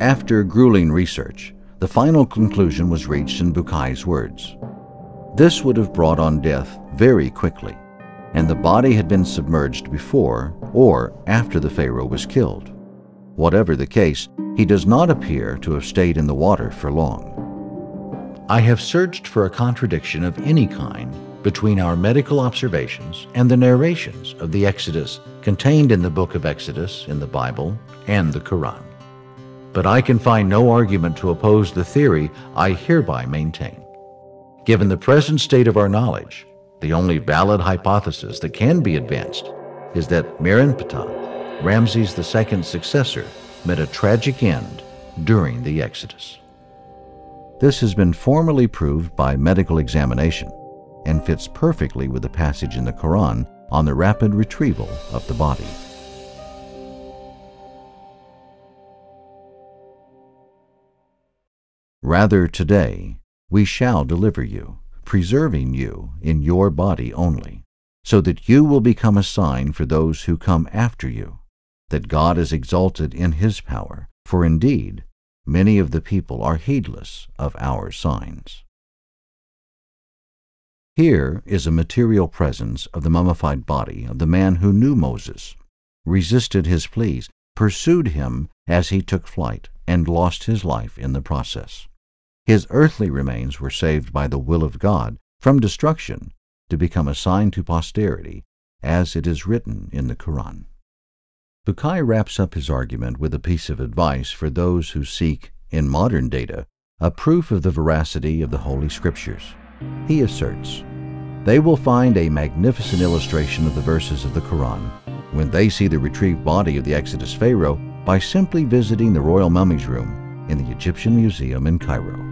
After grueling research, the final conclusion was reached in Bucaille's words. This would have brought on death very quickly, and the body had been submerged before or after the Pharaoh was killed. Whatever the case, he does not appear to have stayed in the water for long. I have searched for a contradiction of any kind between our medical observations and the narrations of the Exodus contained in the book of Exodus in the Bible and the Quran. But I can find no argument to oppose the theory I hereby maintain. Given the present state of our knowledge, the only valid hypothesis that can be advanced is that Merenptah, Ramses II's successor, met a tragic end during the Exodus. This has been formally proved by medical examination and fits perfectly with the passage in the Quran on the rapid retrieval of the body. Rather today, we shall deliver you preserving you in your body only, so that you will become a sign for those who come after you, that God is exalted in his power, for indeed many of the people are heedless of our signs. Here is a material presence of the mummified body of the man who knew Moses, resisted his pleas, pursued him as he took flight, and lost his life in the process. His earthly remains were saved by the will of God from destruction to become a sign to posterity, as it is written in the Quran. Bucaille wraps up his argument with a piece of advice for those who seek, in modern data, a proof of the veracity of the Holy Scriptures. He asserts, they will find a magnificent illustration of the verses of the Quran when they see the retrieved body of the Exodus Pharaoh by simply visiting the Royal Mummies Room in the Egyptian Museum in Cairo.